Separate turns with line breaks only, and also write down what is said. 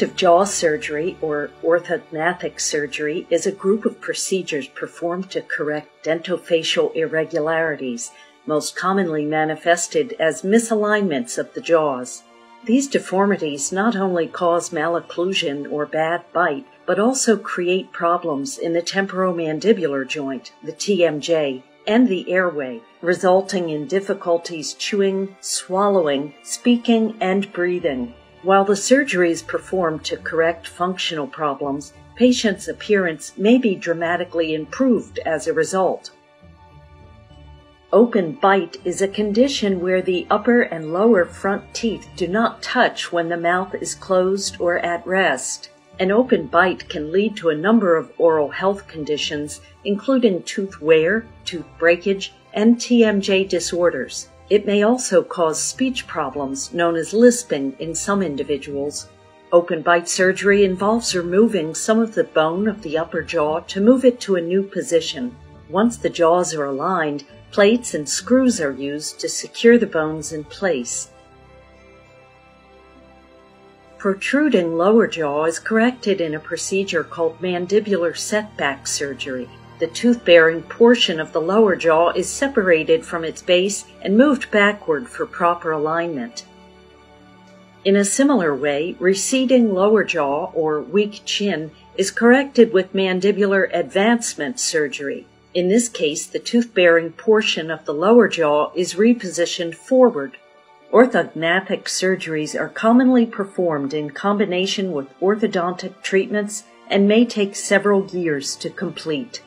Corrective jaw surgery or orthognathic surgery is a group of procedures performed to correct dentofacial irregularities, most commonly manifested as misalignments of the jaws. These deformities not only cause malocclusion or bad bite, but also create problems in the temporomandibular joint, the TMJ, and the airway, resulting in difficulties chewing, swallowing, speaking, and breathing. While the surgery is performed to correct functional problems, patient's appearance may be dramatically improved as a result. Open bite is a condition where the upper and lower front teeth do not touch when the mouth is closed or at rest. An open bite can lead to a number of oral health conditions, including tooth wear, tooth breakage, and TMJ disorders. It may also cause speech problems known as lisping in some individuals. Open bite surgery involves removing some of the bone of the upper jaw to move it to a new position. Once the jaws are aligned, plates and screws are used to secure the bones in place. Protruding lower jaw is corrected in a procedure called mandibular setback surgery. The tooth-bearing portion of the lower jaw is separated from its base and moved backward for proper alignment. In a similar way, receding lower jaw or weak chin is corrected with mandibular advancement surgery. In this case, the tooth-bearing portion of the lower jaw is repositioned forward. Orthognathic surgeries are commonly performed in combination with orthodontic treatments and may take several years to complete.